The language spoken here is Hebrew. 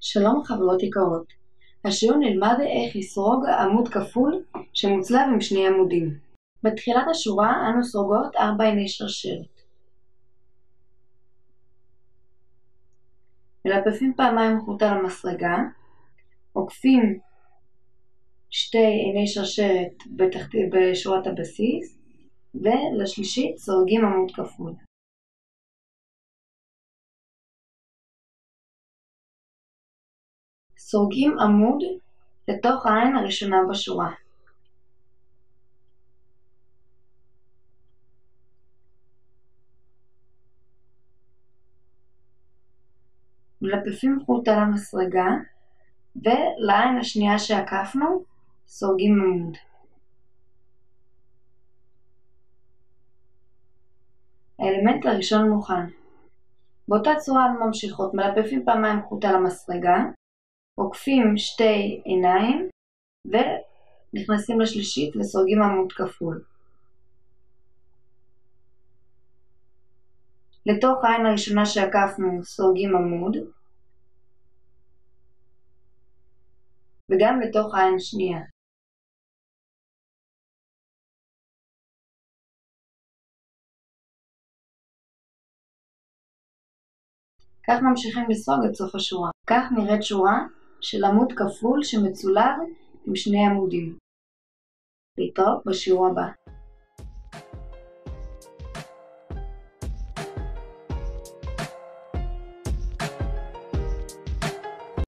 שלום חברות יקרות, השיעור נלמד איך לסרוג עמוד כפול שמוצלב עם שני עמודים. בתחילת השורה אנו סרוגות ארבע עיני שרשרת. מלפפים פעמיים חוט על המסרגה, עוקפים שתי עיני שרשרת בתחת... בשורת הבסיס, ולשלישית סורגים עמוד כפול. סורגים עמוד לתוך העין הראשונה בשורה. מלפפים חוט על המסרגה ולעין השנייה שעקפנו סורגים עמוד. האלמנט הראשון מוכן. באותה צורה ממשיכות, מלפפים פעמיים חוט על המסרגה, עוקפים שתי עיניים ונכנסים לשלישית וסורגים עמוד כפול. לתוך העין הראשונה שעקפנו סורגים עמוד וגם לתוך העין השנייה. כך ממשיכים לסרוג את סוף השורה. כך נראית שורה של עמוד כפול שמצולב עם שני עמודים. להתראות בשיעור הבא.